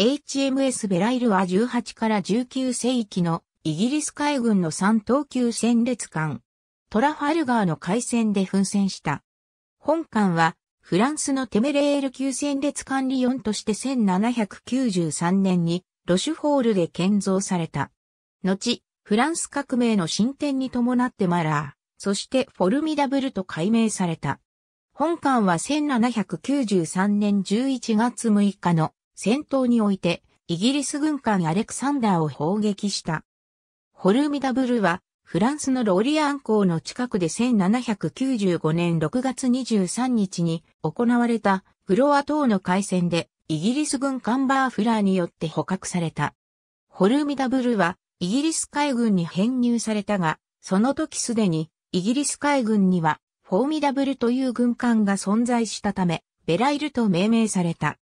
HMS ベライルは18から19世紀のイギリス海軍の三等級戦列艦。トラファルガーの海戦で奮戦した。本艦はフランスのテメレール級戦列艦リヨンとして1793年にロシュフォールで建造された。後、フランス革命の進展に伴ってマラー、そしてフォルミダブルと改名された。本艦は1793年11月6日の戦闘においてイギリス軍艦アレクサンダーを砲撃した。フォルミダブルはフランスのローリアン港の近くで1795年6月23日に行われたグロア島の海戦でイギリス軍艦バーフラーによって捕獲された。フォルミダブルはイギリス海軍に編入されたが、その時すでにイギリス海軍にはフォーミダブルという軍艦が存在したため、ベライルと命名された。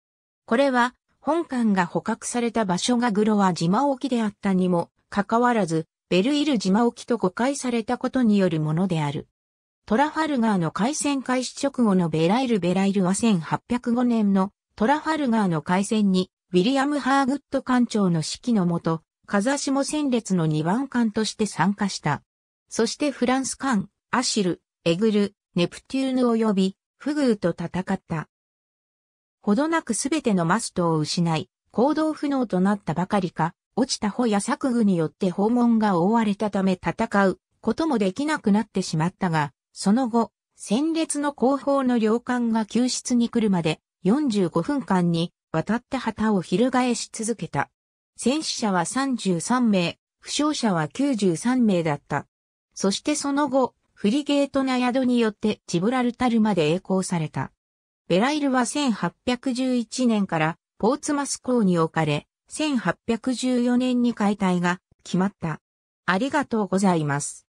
これは、本艦が捕獲された場所がグロア島沖であったにも、かかわらず、ベルイル島沖と誤解されたことによるものである。トラファルガーの海戦開始直後のベライル・ベライルは1805年のトラファルガーの海戦に、ウィリアム・ハーグッド艦長の指揮のもと、風下戦列の2番艦として参加した。そしてフランス艦、アシル、エグル、ネプテューヌ及びフグーと戦った。ほどなくすべてのマストを失い、行動不能となったばかりか、落ちた穂や作具によって訪問が覆われたため戦うこともできなくなってしまったが、その後、戦列の後方の領艦が救出に来るまで45分間に渡って旗を翻し続けた。戦死者は33名、負傷者は93名だった。そしてその後、フリゲートナ宿によってジブラルタルまで栄光された。ベライルは1811年からポーツマス港に置かれ、1814年に解体が決まった。ありがとうございます。